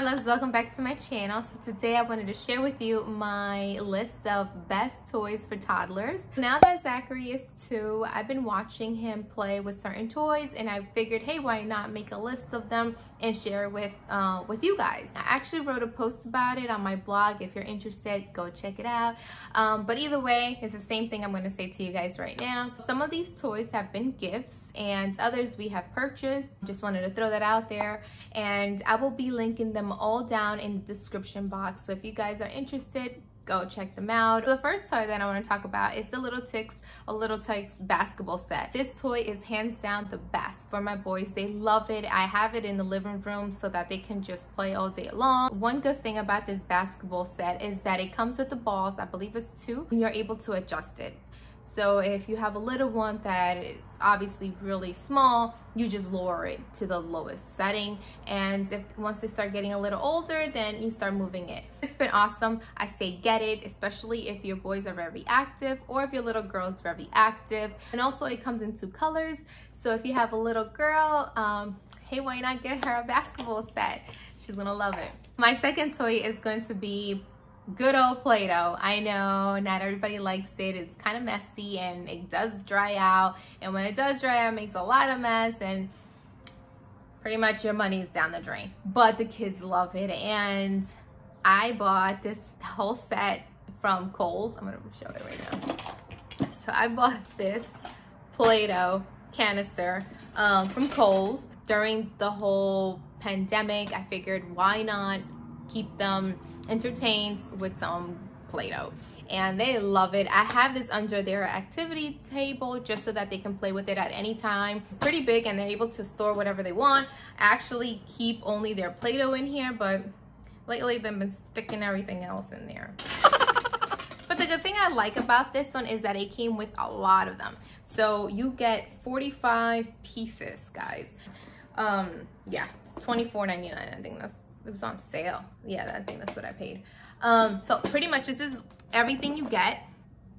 my loves welcome back to my channel. So today i wanted to share with you my list of best toys for toddlers. Now that zachary is two i've been watching him play with certain toys and i figured hey why not make a list of them and share with uh, with you guys? I actually wrote a post about it on my blog. If you're interested go check it out. Um, but either way it's the same thing i'm going to say to you guys right now. Some of these toys have been gifts and others we have purchased. Just wanted to throw that out there and i will be linking linking all down in the description box. So if you guys are interested, go check them out. The first toy that I want to talk about is the Little Tikes, a Little Tikes basketball set. This toy is hands down the best for my boys. They love it. I have it in the living room so that they can just play all day long. One good thing about this basketball set is that it comes with the balls, I believe it's two, and you're able to adjust it. So if you have a little one that is obviously really small, you just lower it to the lowest setting. And if once they start getting a little older, then you start moving it. It's been awesome. I say get it, especially if your boys are very active or if your little girl is very active. And also it comes in two colors. So if you have a little girl, um, hey, why not get her a basketball set? She's gonna love it. My second toy is going to be good old Play-Doh. I know not everybody likes it. It's kind of messy and it does dry out. And when it does dry out, it makes a lot of mess and pretty much your money's down the drain. But the kids love it. And I bought this whole set from Kohl's. I'm gonna show it right now. So I bought this Play-Doh canister um, from Kohl's during the whole pandemic. I figured why not keep them entertained with some Play-Doh and they love it. I have this under their activity table just so that they can play with it at any time. It's pretty big and they're able to store whatever they want. I actually keep only their Play-Doh in here, but lately they've been sticking everything else in there. But the good thing I like about this one is that it came with a lot of them. So you get 45 pieces, guys. Um, yeah, it's $24.99. I think that's it was on sale. Yeah, I think that's what I paid. Um, so pretty much this is everything you get.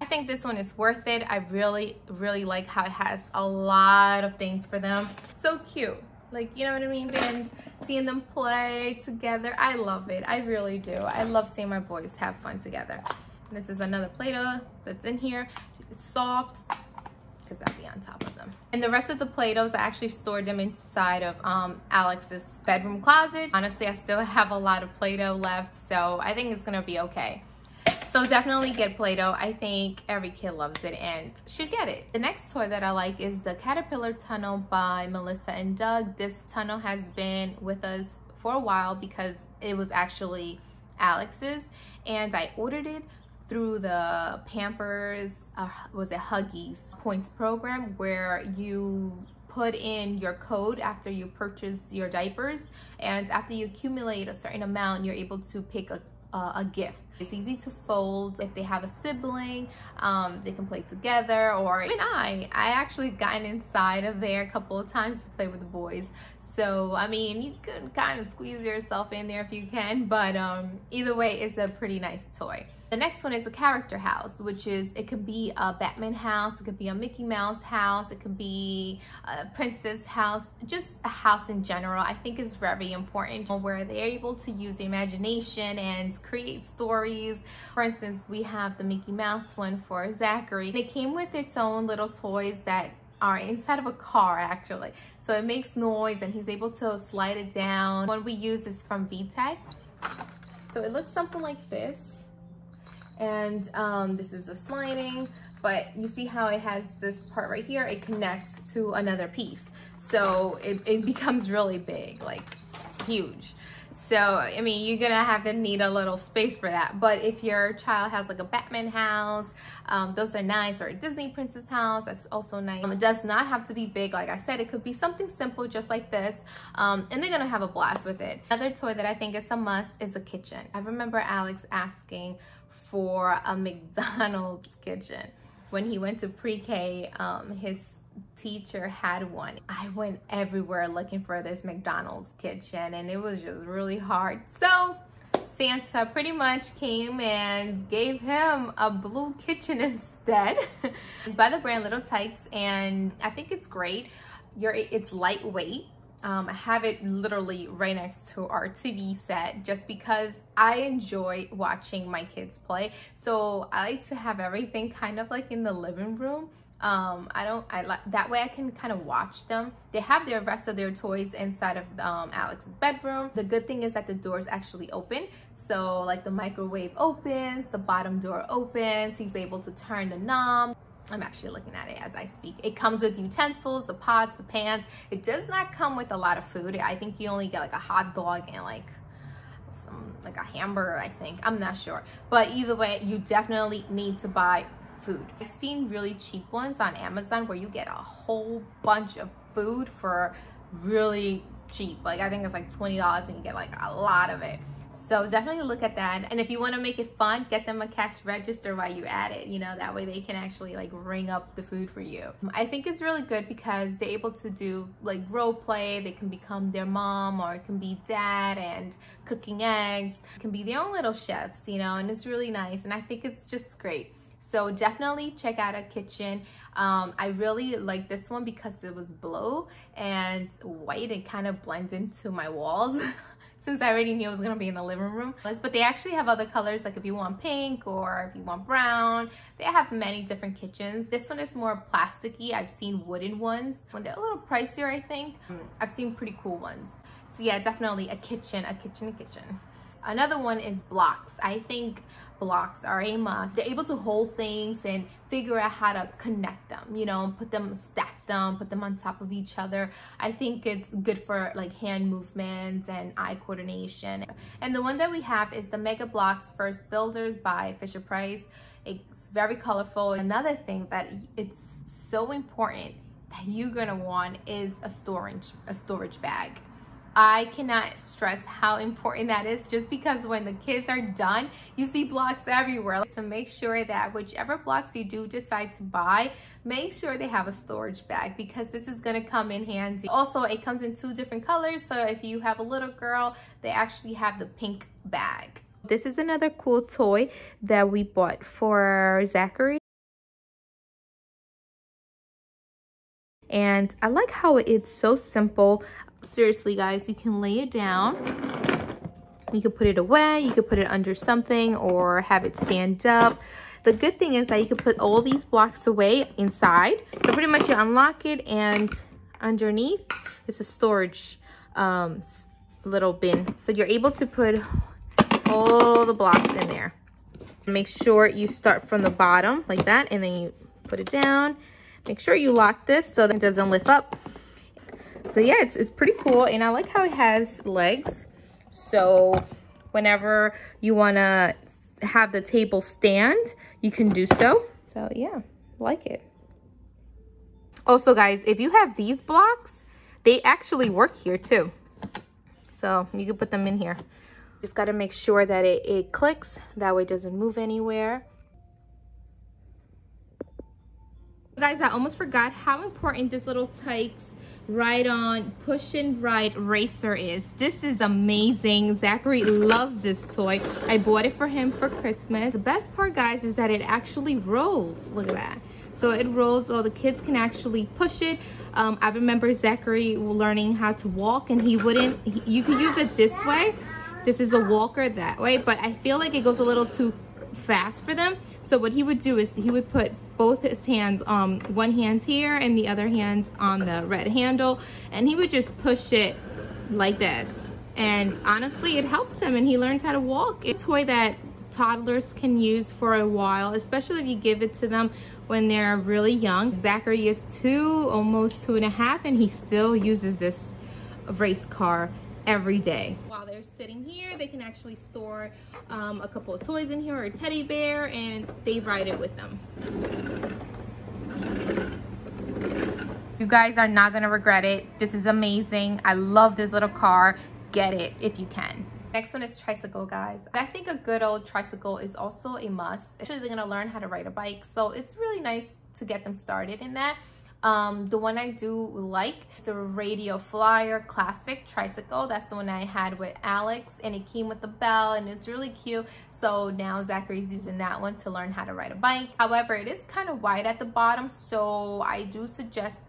I think this one is worth it. I really, really like how it has a lot of things for them. So cute. Like, you know what I mean? And seeing them play together. I love it. I really do. I love seeing my boys have fun together. And this is another Play-Doh that's in here. It's soft because that'll be on top of them. And the rest of the Play-Dohs, I actually stored them inside of um, Alex's bedroom closet. Honestly, I still have a lot of Play-Doh left, so I think it's gonna be okay. So definitely get Play-Doh. I think every kid loves it and should get it. The next toy that I like is the Caterpillar Tunnel by Melissa and Doug. This tunnel has been with us for a while because it was actually Alex's and I ordered it through the Pampers, uh, was it Huggies points program where you put in your code after you purchase your diapers and after you accumulate a certain amount you're able to pick a, uh, a gift. It's easy to fold if they have a sibling um, they can play together or even I. I actually gotten inside of there a couple of times to play with the boys. So, I mean, you can kind of squeeze yourself in there if you can, but um, either way, it's a pretty nice toy. The next one is a character house, which is, it could be a Batman house, it could be a Mickey Mouse house, it could be a princess house, just a house in general. I think is very important where they're able to use imagination and create stories. For instance, we have the Mickey Mouse one for Zachary. It came with its own little toys that are inside of a car actually. So it makes noise and he's able to slide it down. One we use is from VTech. So it looks something like this. And um, this is a sliding, but you see how it has this part right here, it connects to another piece. So it, it becomes really big, like huge. So, I mean, you're gonna have to need a little space for that. But if your child has like a Batman house, um, those are nice, or a Disney princess house, that's also nice. Um, it does not have to be big. Like I said, it could be something simple just like this. Um, and they're gonna have a blast with it. Another toy that I think it's a must is a kitchen. I remember Alex asking for a McDonald's kitchen. When he went to pre-K, um, his teacher had one. I went everywhere looking for this McDonald's kitchen and it was just really hard. So Santa pretty much came and gave him a blue kitchen instead. it's by the brand Little Tikes and I think it's great. You're, it's lightweight. Um, I have it literally right next to our TV set just because I enjoy watching my kids play. So I like to have everything kind of like in the living room. Um, I don't, I like that way I can kind of watch them. They have their rest of their toys inside of um, Alex's bedroom. The good thing is that the doors actually open. So like the microwave opens, the bottom door opens, he's able to turn the knob. I'm actually looking at it as I speak. It comes with utensils, the pots, the pans. It does not come with a lot of food. I think you only get like a hot dog and like some like a hamburger, I think. I'm not sure. But either way, you definitely need to buy food. I've seen really cheap ones on Amazon where you get a whole bunch of food for really cheap. Like I think it's like $20 and you get like a lot of it. So definitely look at that. And if you want to make it fun, get them a cash register while you're at it. You know, that way they can actually like ring up the food for you. I think it's really good because they're able to do like role play. They can become their mom or it can be dad and cooking eggs. It can be their own little chefs, you know, and it's really nice. And I think it's just great. So definitely check out a kitchen. Um, I really like this one because it was blue and white and kind of blends into my walls. since I already knew it was gonna be in the living room. But they actually have other colors, like if you want pink or if you want brown, they have many different kitchens. This one is more plasticky. I've seen wooden ones. When they're a little pricier, I think. I've seen pretty cool ones. So yeah, definitely a kitchen, a kitchen, a kitchen. Another one is blocks. I think blocks are a must. They're able to hold things and figure out how to connect them, you know, put them, stack them, put them on top of each other. I think it's good for like hand movements and eye coordination. And the one that we have is the Mega Bloks First Builders by Fisher Price. It's very colorful. Another thing that it's so important that you're gonna want is a storage, a storage bag. I cannot stress how important that is just because when the kids are done, you see blocks everywhere. So make sure that whichever blocks you do decide to buy, make sure they have a storage bag because this is gonna come in handy. Also, it comes in two different colors. So if you have a little girl, they actually have the pink bag. This is another cool toy that we bought for Zachary. and I like how it's so simple seriously guys you can lay it down. You could put it away you could put it under something or have it stand up. The good thing is that you can put all these blocks away inside. So pretty much you unlock it and underneath is a storage um, little bin. But you're able to put all the blocks in there. Make sure you start from the bottom like that and then you put it down. Make sure you lock this so that it doesn't lift up so yeah it's, it's pretty cool and i like how it has legs. So whenever you want to have the table stand you can do so. So yeah like it. Also guys if you have these blocks they actually work here too. So you can put them in here. Just got to make sure that it, it clicks. That way it doesn't move anywhere. Guys i almost forgot how important this little Tikes right on. Push and ride racer is. This is amazing. Zachary loves this toy. I bought it for him for christmas. The best part guys is that it actually rolls. Look at that. So it rolls so the kids can actually push it. Um, i remember zachary learning how to walk and he wouldn't he, you could use it this way. This is a walker that way but i feel like it goes a little too fast for them. So what he would do is he would put both his hands, um, one hand here and the other hand on the red handle. And he would just push it like this. And honestly, it helped him and he learned how to walk. It's a toy that toddlers can use for a while, especially if you give it to them when they're really young. Zachary is two, almost two and a half, and he still uses this race car every day. While they're sitting here, they can actually store um, a couple of toys in here or a teddy bear and they ride it with them. You guys are not gonna regret it. This is amazing. I love this little car. Get it if you can. Next one is tricycle, guys. I think a good old tricycle is also a must. Actually, they're gonna learn how to ride a bike. So it's really nice to get them started in that. Um, the one I do like is the Radio Flyer Classic Tricycle. That's the one I had with Alex and it came with the bell and it's really cute. So now Zachary's using that one to learn how to ride a bike. However, it is kind of wide at the bottom. So I do suggest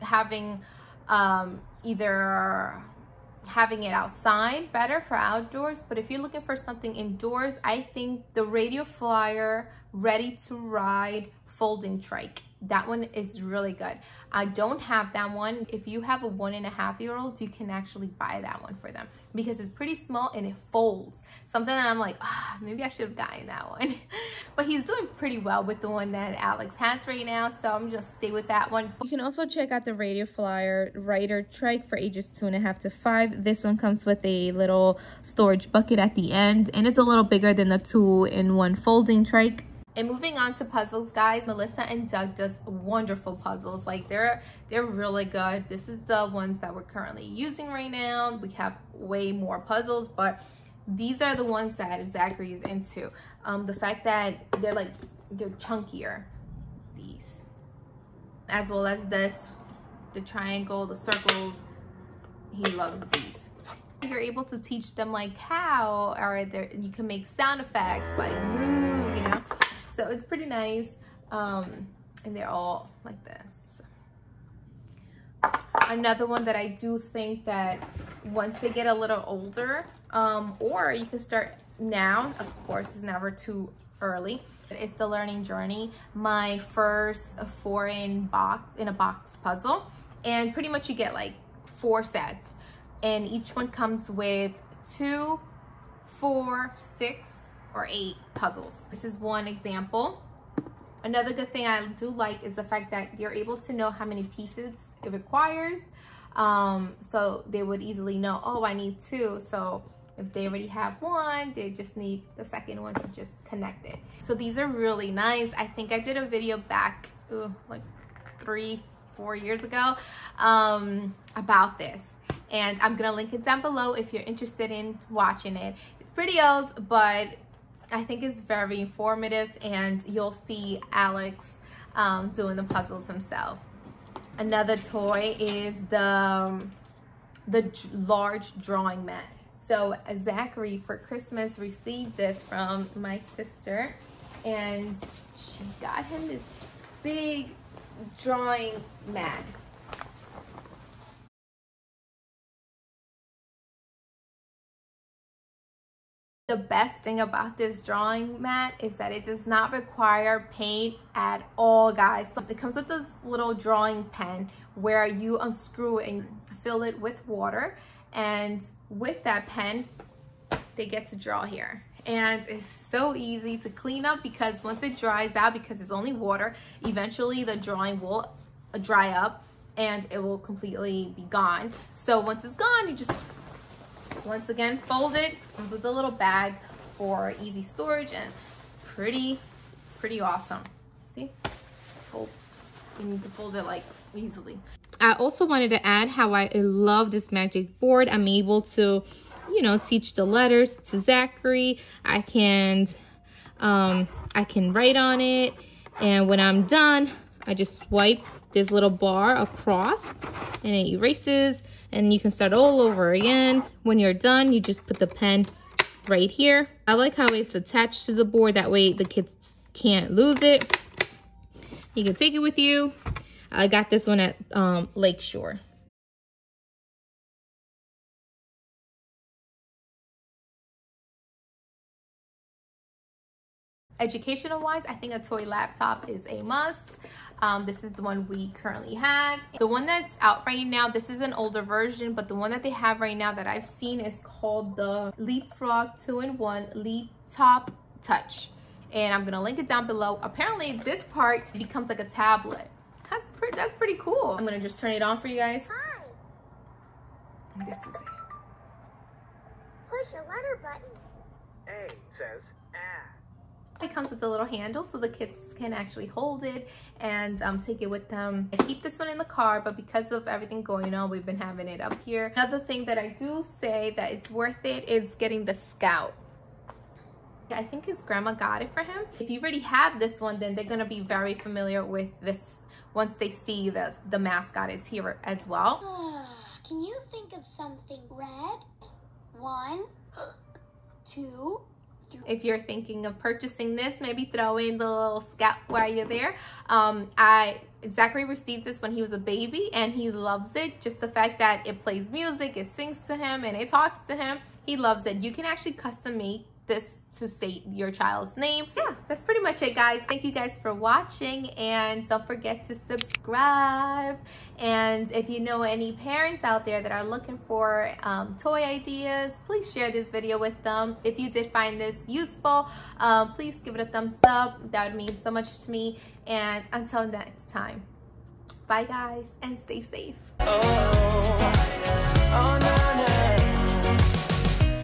having um, either having it outside better for outdoors but if you're looking for something indoors i think the radio flyer ready to ride folding trike. That one is really good. I don't have that one. If you have a one and a half year old you can actually buy that one for them because it's pretty small and it folds. Something that i'm like oh, maybe i should have gotten that one. But he's doing pretty well with the one that alex has right now so i'm just stay with that one. You can also check out the radio flyer rider trike for ages two and a half to five. This one comes with a little storage bucket at the end and it's a little bigger than the two in one folding trike and moving on to puzzles, guys, Melissa and Doug does wonderful puzzles. Like they're they're really good. This is the ones that we're currently using right now. We have way more puzzles, but these are the ones that Zachary is into. Um, the fact that they're like they're chunkier, these, as well as this, the triangle, the circles. He loves these you're able to teach them like how or you can make sound effects like you know so it's pretty nice. Um, and they're all like this. Another one that I do think that once they get a little older, um, or you can start now, of course, it's never too early. It's the learning journey. My first foreign box in a box puzzle. And pretty much you get like four sets. And each one comes with two, four, six, or eight puzzles. This is one example. Another good thing I do like is the fact that you're able to know how many pieces it requires. Um, so they would easily know, oh, I need two. So if they already have one, they just need the second one to just connect it. So these are really nice. I think I did a video back ooh, like three, four years ago um, about this. And I'm gonna link it down below if you're interested in watching it. It's pretty old, but I think is very informative and you'll see Alex um, doing the puzzles himself. Another toy is the, um, the large drawing mat. So Zachary for Christmas received this from my sister and she got him this big drawing mat The best thing about this drawing mat is that it does not require paint at all, guys. So it comes with this little drawing pen where you unscrew and fill it with water. And with that pen, they get to draw here. And it's so easy to clean up because once it dries out, because it's only water, eventually the drawing will dry up and it will completely be gone. So once it's gone, you just once again, folded, comes with a little bag for easy storage and it's pretty, pretty awesome. See, folds. You need to fold it like easily. I also wanted to add how I love this magic board. I'm able to, you know, teach the letters to Zachary. I can, um, I can write on it. And when I'm done, I just swipe this little bar across and it erases and you can start all over again. When you're done, you just put the pen right here. I like how it's attached to the board. That way the kids can't lose it. You can take it with you. I got this one at um, Lakeshore. Educational wise, I think a toy laptop is a must. Um, this is the one we currently have. The one that's out right now, this is an older version, but the one that they have right now that I've seen is called the Leapfrog 2-in-1 Leap Top Touch. And I'm gonna link it down below. Apparently this part becomes like a tablet. That's pretty, that's pretty cool. I'm gonna just turn it on for you guys. Hi. And this is it. Push a letter button. A says it comes with a little handle so the kids can actually hold it and um, take it with them. I keep this one in the car, but because of everything going on, we've been having it up here. Another thing that I do say that it's worth it is getting the Scout. I think his grandma got it for him. If you already have this one, then they're gonna be very familiar with this once they see the, the mascot is here as well. Can you think of something red? One, two, if you're thinking of purchasing this, maybe throw in the little scout while you're there. Um, I Zachary received this when he was a baby and he loves it. Just the fact that it plays music, it sings to him, and it talks to him. He loves it. You can actually custom make this to say your child's name. Yeah, that's pretty much it, guys. Thank you guys for watching, and don't forget to subscribe. And if you know any parents out there that are looking for um, toy ideas, please share this video with them. If you did find this useful, um, please give it a thumbs up. That would mean so much to me. And until next time, bye guys, and stay safe. Oh, oh, no.